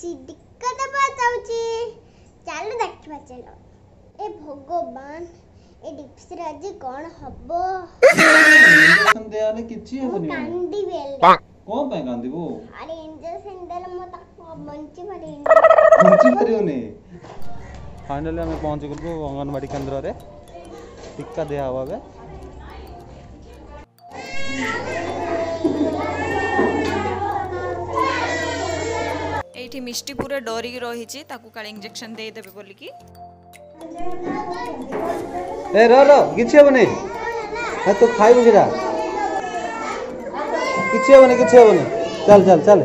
સીધી બતાવજે ચાલો ଦେଖିବା ଚାଲ ଏ ଭଗବାନ ଏ ଡିପ୍ସରେ ଆଜି କ'ଣ ହବ ସନ୍ଧ୍ୟାରେ କିଛି ହେବନି କାନ୍ଦିବି କ'ଣ ପାଇଁ କାନ୍ଦିବୁ ଆରେ ଇଞ୍ଜେକ୍ସନ ଦେଲେ ମୁଁ ତାକୁ ବଞ୍ଚି ପାରିବିନି ବଞ୍ଚି ପାରିବୁନି ଫାଇନାଲି ଆମେ ପହଞ୍ଚିଗଲୁ ଅଙ୍ଗନବାଡ଼ି କେନ୍ଦ୍ରରେ ଟିକା ଦିଆହେବ ଏବେ এটি মিষ্টি পুরা ডরিকি রয়েছে তাকে কালে ইঞ্জেকশন দিয়ে দেবে কি এ র র কিছু হবনি হ্যাঁ তো খাইবু কিরা কিছু হবে না কিছু হবে না চল চল চল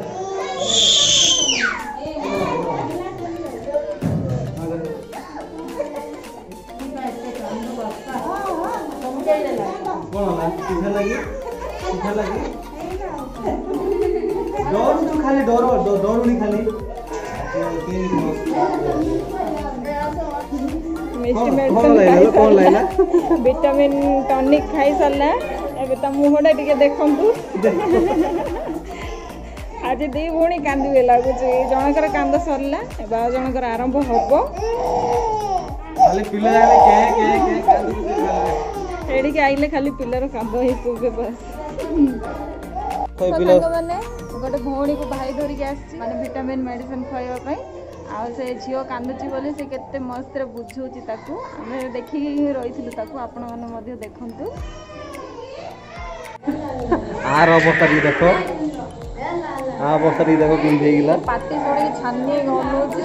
কোন লাগি কোন লাগি কোন লাগি डोरू तो खाली डोरो दो डोरू नहीं खाली विटामिन टॉनिक खाई सरला एबे त मुहडा आज दी भूणी कांदिवे लागुची जणकर कांद सरला एबे आ आरंभ हबो खाली एडी के खाली पिलर कांद हे पुगे ଗୋଟେ ଭଉଣୀକୁ ଭାଇ ଧରିକି ଆସିଛି ମାନେ ଭିଟାମିନ୍ ମେଡ଼ିସିନ୍ ଖୁଆଇବା ପାଇଁ ଆଉ ସେ ଝିଅ କାନ୍ଦୁଛି ବୋଲି ସେ କେତେ ମସ୍ତରେ ବୁଝଉଛି ତାକୁ ଆମେ ଦେଖିକି ହିଁ ରହିଥିଲୁ ତାକୁ ଆପଣମାନେ ମଧ୍ୟ ଦେଖନ୍ତୁ ଆର ଅବସ୍ଥା ଟିକେ ଦେଖ ଆ ଅବସ୍ଥା ଟିକେ ଦେଖ କେମିତି ହେଇଗଲା ପାଟି ପଡ଼ିକି ଛାନି ଗଲଉଛି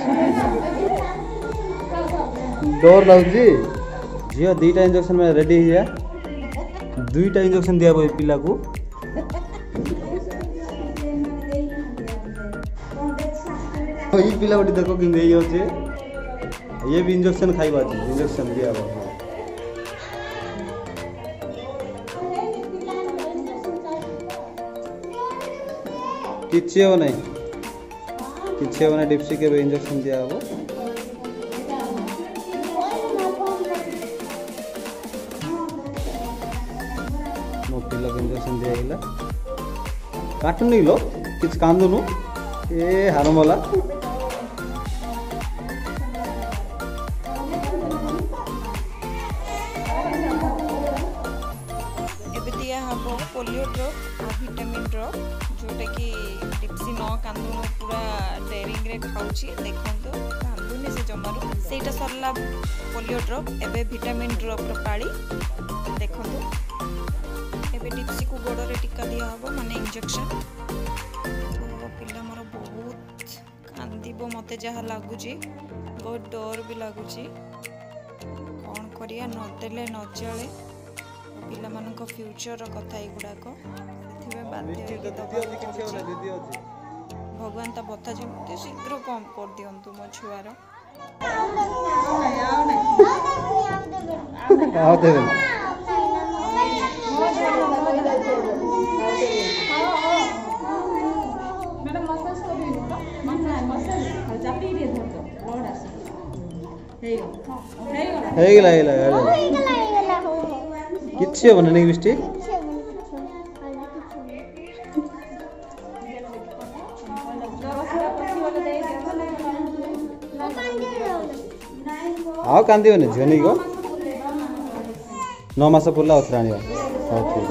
ଡର ଲାଗୁଛି ଝିଅ ଦୁଇଟା ଇଞ୍ଜେକ୍ସନ୍ ରେଡ଼ି ହେଇଯା ଦୁଇଟା ଇଞ୍ଜେକ୍ସନ୍ ଦିଆ ପିଲାକୁ ଏଇ ପିଲା ଗୋଟେ ଦେଖ କେମିତି ହେଇଯାଉଛି ଇଏ ବି ଇଞ୍ଜେକ୍ସନ୍ ଖାଇବା ଅଛି ଇଞ୍ଜେକ୍ସନ୍ ଦିଆହେବ କିଛି ହେବ ନାହିଁ କିଛି ହେବ ନାହିଁ ଡିପ୍ସି କେବେ ଇଞ୍ଜେକ୍ସନ୍ ଦିଆହେବ ମୋ ପିଲାକୁ ଇଞ୍ଜେକ୍ସନ୍ ଦିଆହେଇଗଲା କାଟୁନି ଲୋ କିଛି କାନ୍ଦୁନୁ ଏ ହାରମଲା ପୋଲିଓ ଡ୍ରପ୍ ଆଉ ଭିଟାମିନ୍ ଡ୍ରପ୍ ଯେଉଁଟାକି ଡିପ୍ସି ନ କାନ୍ଦୁନ ପୁରା ଡେରିଂରେ ଖାଉଛି ଦେଖନ୍ତୁ କାନ୍ଦୁନି ସେ ଜମାରୁ ସେଇଟା ସରିଲା ପୋଲିଓ ଡ୍ରପ୍ ଏବେ ଭିଟାମିନ୍ ଡ୍ରପ୍ର ପାଳି ଦେଖନ୍ତୁ ଏବେ ଡିପ୍ସିକୁ ଗୋଡ଼ରେ ଟୀକା ଦିଆହେବ ମାନେ ଇଞ୍ଜେକ୍ସନ୍ ପିଲା ମୋର ବହୁତ କାନ୍ଦିବ ମୋତେ ଯାହା ଲାଗୁଛି ବହୁତ ଡର ବି ଲାଗୁଛି କ'ଣ କରିବା ନଦେଲେ ନ ଚଳେ ପିଲାମାନଙ୍କ ଫ୍ୟୁଚର୍ର କଥା ଏଗୁଡ଼ାକ ସେଥିପାଇଁ ବାଧ୍ୟ ହେଇକି ଭଗବାନ ତା ବଥା ଯେମିତି ଶୀଘ୍ର କମ୍ କରିଦିଅନ୍ତୁ ମୋ ଛୁଆର ହେଇଗଲା ହେଇଗଲା ହେଇଗଲା কিচ্ছু না নাকি বৃষ্টি ଆଉ କାନ୍ଦିବନି ଝିଅନି କ ନଅ ମାସ ପୁରିଲା ଅଥରେ ଆଣିବା ହଉ ଠିକ୍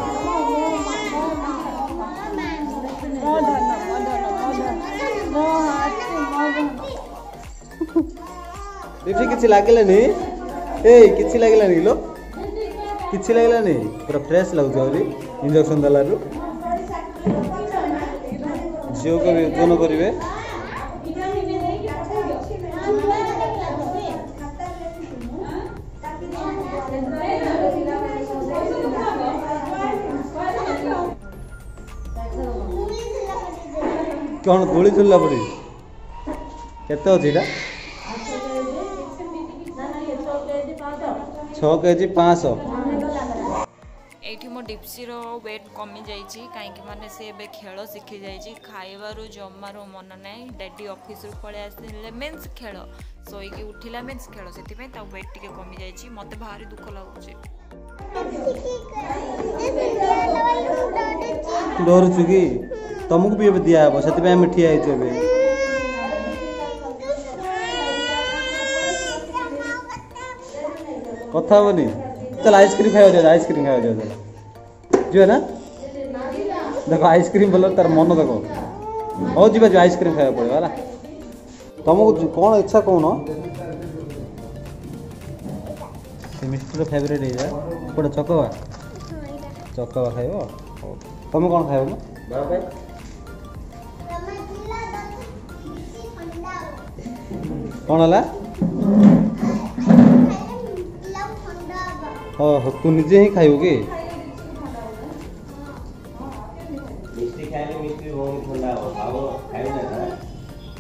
ଅଛି କିଛି ଲାଗିଲାନି ଏ କିଛି ଲାଗିଲାନି ଲୋ କିଛି ଲାଗିଲାନି ପୁରା ଫ୍ରେଶ୍ ଲାଗୁଛି ଆହୁରି ଇଞ୍ଜେକ୍ସନ୍ ଦେଲାରୁ ଝିଅକୁ ବି ଓଜନ କରିବେ କ'ଣ ଗୁଳି ଝୁଲିଲା ପଡ଼ି କେତେ ଅଛି ଏଇଟା ଛଅ କେଜି ପାଞ୍ଚଶହ ଏଇଠି ମୋ ଡିପ୍ସିର ୱେଟ୍ କମିଯାଇଛି କାହିଁକି ମାନେ ସେ ଏବେ ଖେଳ ଶିଖିଯାଇଛି ଖାଇବାରୁ ଜମାରୁ ମନ ନାହିଁ ଡାଡି ଅଫିସରୁ ପଳେଇ ଆସିଲେ ମିନ୍ସ ଖେଳ ଶୋଇକି ଉଠିଲା ମିନ୍ସ ଖେଳ ସେଥିପାଇଁ ତା ୱେଟ୍ ଟିକେ କମିଯାଇଛି ମୋତେ ଭାରି ଦୁଃଖ ଲାଗୁଛି ଡରୁଛୁ କି ତମକୁ ବି ଏବେ ଦିଆହେବ ସେଥିପାଇଁ ଆମେ ଠିଆ ହେଇଛୁ ଏବେ କଥା ହେବନି ଚାଲ ଆଇସ୍କ୍ରିମ୍ ଖାଇବା ଦିଅ ଆଇସ୍କ୍ରିମ୍ ଖାଇବା ଦିଅ जो है ना देखो आइसक्रीम बोलो तार मन देखो हाँ जी जो आइसक्रीम खाया पड़ेगा है तुमको कौन इच्छा कौन से फेवरेट है गोटे चकवा चकवा खाइब तुम कौन खाइब कौन है ओह तू निजे ही खाइबू कि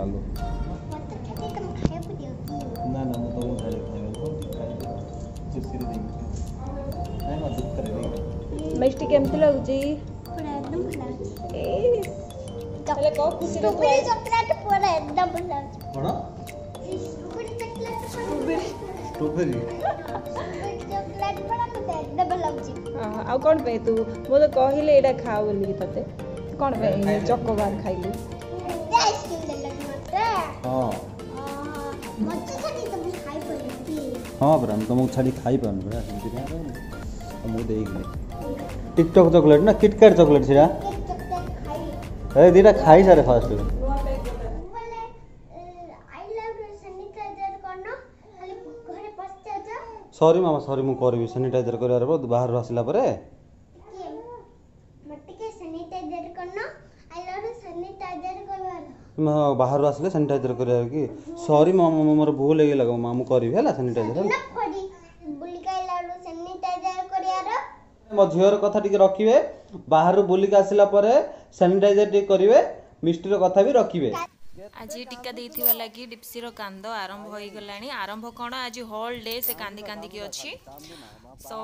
चालो ना ना तो वो डायरेक्ट है वो तो सिर देंगे है ना दुख कर देंगे मिस्टी केमते लग जी पूरा तो पूरा तो पूरा एकदम भला तू मत कहले खाओ बोल तेज कौन पे चकोबार खाइली हाँ बरा हम तुम छाली खाई पाने बरा हम मुझे देखने टिकटॉक चॉकलेट ना किटकैट चॉकलेट सीरा अरे दीरा खाई फास्ट सरी मामा सरी म करबी सानिटाइजर कर बाहिर आसला परे କିମ୍ବା ବାହାରୁ ଆସିଲେ ସାନିଟାଇଜର କରିବା କି ସରି ମୋର ଭୁଲ ହେଇଗଲା ମା ମୁଁ କରିବି ହେଲା ସାନିଟାଇଜର ମୋ ଝିଅର କଥା ଟିକେ ରଖିବେ ବାହାରୁ ବୁଲିକି ଆସିଲା ପରେ ସାନିଟାଇଜର ଟିକେ କରିବେ ମିଷ୍ଟିର କଥା ବି ରଖିବେ ଆଜି ଟିକା ଦେଇଥିବା ଲାଗି ଡିପ୍ସିର କାନ୍ଦ ଆରମ୍ଭ ହୋଇଗଲାଣି ଆରମ୍ଭ କ'ଣ ଆଜି ହୋଲ୍ ଡେ ସେ କାନ୍ଦି କାନ୍ଦିକି ଅଛି ସୋ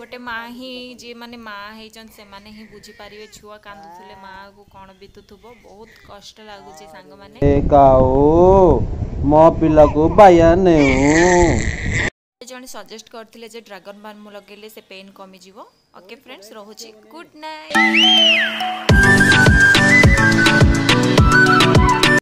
ଗୋଟେ ମା ହିଁ ଯିଏମାନେ ମା ହେଇଛନ୍ତି ସେମାନେ ହିଁ ବୁଝିପାରିବେ ଛୁଆ କାନ୍ଦୁଥିଲେ ମାଆକୁ କ'ଣ ବିତୁଥିବ ବହୁତ କଷ୍ଟ ଲାଗୁଛି ସାଙ୍ଗମାନେ ମୋ ପିଲାକୁ ବାୟା ଜଣେ ସଜେଷ୍ଟ କରିଥିଲେ ଯେ ଡ୍ରାଗନ୍ ବାନ୍ ମୁଁ ଲଗେଇଲେ ସେ ପେନ୍ କମିଯିବ ଓକେ ଫ୍ରେଣ୍ଡସ୍ ରହୁଛି ଗୁଡ୍ ନାଇଟ୍